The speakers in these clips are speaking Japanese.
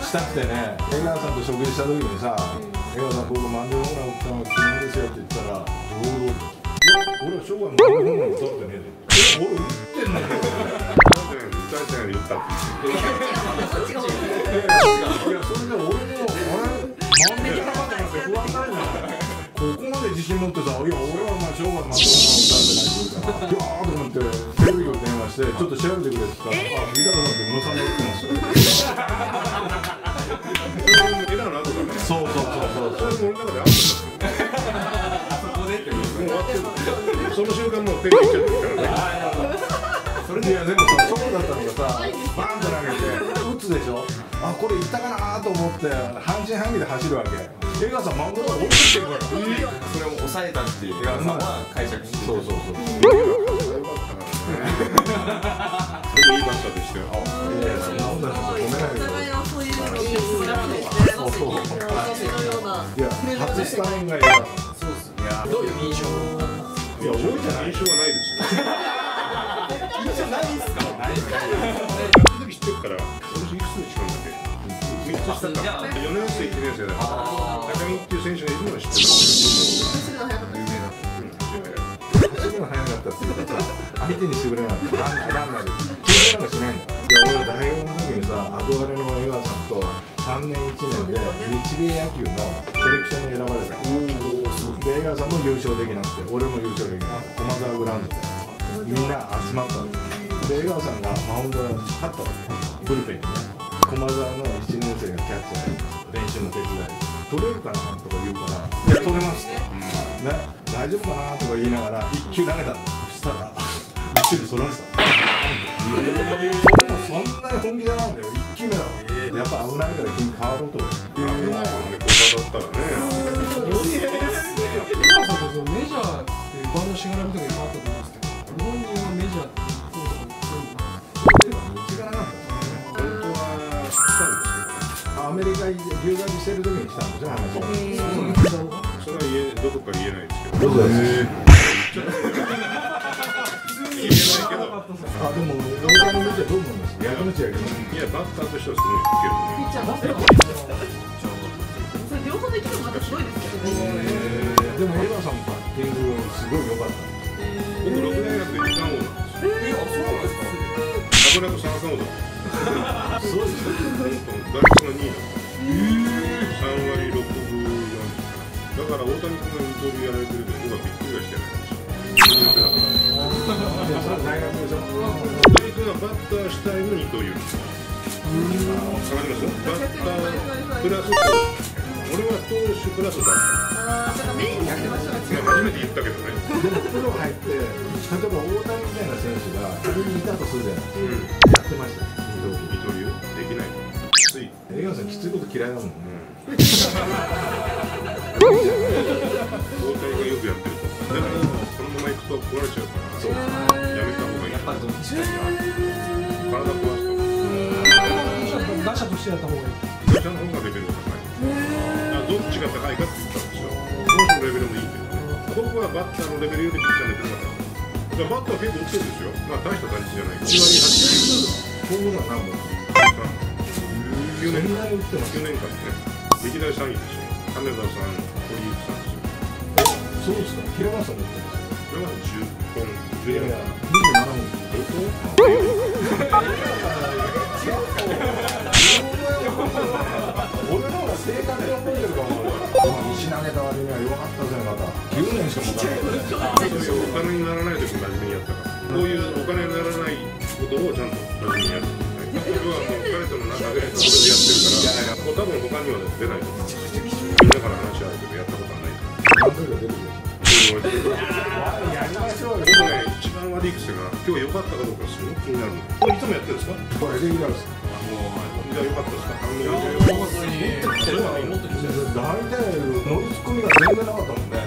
来てね江川さんと食事した時にさ「江川さん僕満塁ホームラン打ったの記念ですよ」って言ったら「どういうこと?」いや俺は生涯満塁ホームラン打ったってねえでえ俺打ったっていやそれで俺もあれ満塁かなかったって不安になるじゃんここまで自信持ってさ「いや俺はまあ生涯満塁ホームラン打ったんじゃない」って言うから「いやー」とかってテレビ局電話して「ちょっと調べてくれ」って言ったら「あ見たことなくて室さんが打ってますよ」そうそうそうそうそれも俺の中であったんだよもう終わってるその瞬間もう手に入っちゃってるからねそれでいやでもさそうだったのがさバンと投げて打つでしょあこれいったかなと思って半信半疑で走るわけ江川さんマウンドから降りてきてるからそれを抑えたって江川さんは解釈してそうそうそうそれでいいバッターでしたよいやいやそんなことない褒めないでお互いのそういうのにそうそう私のようないや初スタメンが江川さんそうですねどういう印象いや多いじゃない印象はないですよ印象ないっすかないその時知ってるから私いくつ違うんだっけ三つ下じゃあか4年生1年生だから高木っていう選手がいるのは知ってる私が早かった有名だすぐの早かったっていうか相手にしてくれなかったランナーで緊張なん。かしないんだいや俺大学の時にさ憧れの江川さんと3年1年で日米野球のセレクションに選ばれたで江川さんも優勝できなくて俺も優勝できなくて駒沢グラウンドでみんな集まったので江川さんがマウンドに立ったわけブルペンにね駒沢の1年生がキャッチャー練習の手伝い取れるかなとか言うから「いや取れます」ね、大丈夫かなとか言いながら一球投げたのそしたら一球でそらしたそんなに本気じゃないんだよ一球目だもんやっぱ危ないから君変わろうと思って危ないよね小田だったらね今さんとそのメジャーってバンドしがらみとかいっぱいあったと思うんですけど日本人留学してる時に来たんでしょ話それは言えどこか言えないですけどどうぞ言えないけどあでも大谷見てどう思いますいやバッターとしてはすごいピッチャーそれ両方できるのまたすごいですけどねでも江川さんもバッティングすごい良かった僕6年やって二冠王なんですよそうなんですかなかなか三冠王だったすごいです。本当打率が2位だった3割6分40だから大谷君が二刀流やられてるけど僕はびっくりはしてないですでそれ大学でしょ大谷君はバッター主体の二刀流ですわかりますバッタープラス俺は投手プラスバッああだからメインにやってましたターいや初めて言ったけどねでもプロ入って例えば大谷みたいな選手が仮にいたとするじゃないうん。やってました二刀流江川さん。きついこと嫌いだもん。ね大谷がよくやってるとだからこのまま行くと壊れちゃうからそうやめた方がいいやっぱどっちかには体壊すと打者としてやった方がいいどちらの方がレベルが高いどっちが高いかって言ったん。ですよ投手のレベルもいいけどね僕はバッターのレベルよりピッチャーのレベルが高いだからバッターは結構打ってるん。ですよまあ大した感じじゃない1割ホームラン何本9年そんなに打ってます9年間ね歴代3位ですよ金田さん堀内さんですよそうですか平川さんも打ってますこれは10本いやい12や27本俺の方が正確に覚えてるかも石投げた割には弱かったじゃんまた9年しか持たないお金にならない時真面目にやったからこういうお金にならないことをちゃんと真面目にやる僕はもう彼との中でもう多分他にはね出ないと思うみんなから話はあるけどやったことはないから何回か出てくるそう言われてるやりましょうよ僕ね一番悪い癖が今日良かったかどうかすごく気になるのこれいつもやってるんですかこれレギュラーですじゃあ良かったですかあのいや本当にそれはもっと聞きたい大体乗りツッコミが全然なかったもんね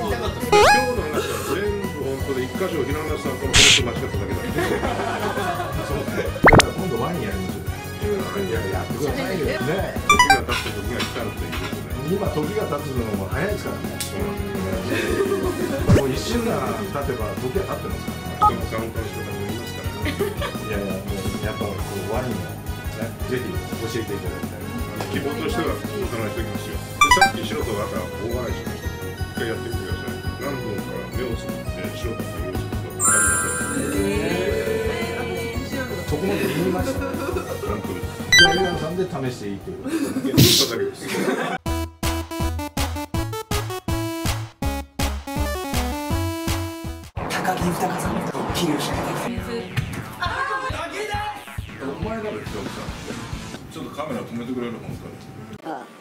今日の話は全部本当で一箇所平野さんとの本当間違っただけだそうだから今度ワインやりましょういややってくださいよね時が経って時が来たということで今時が経つのも早いですからねもう一瞬が経てば時が経ってますからね人もカウンターの人がもいますからねいやいやもうやっぱこうワインをぜひ教えていただきたい希望としてはお話しできますよでさっき白と赤大笑いしました一回やってみて。こまで言いましたね本当ですじゃあ皆さんで試していいという高木豊さんと桐生しかお前だろ、ひとみさん。ちょっとカメラ止めてくれる、本当に。あ